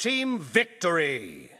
team victory!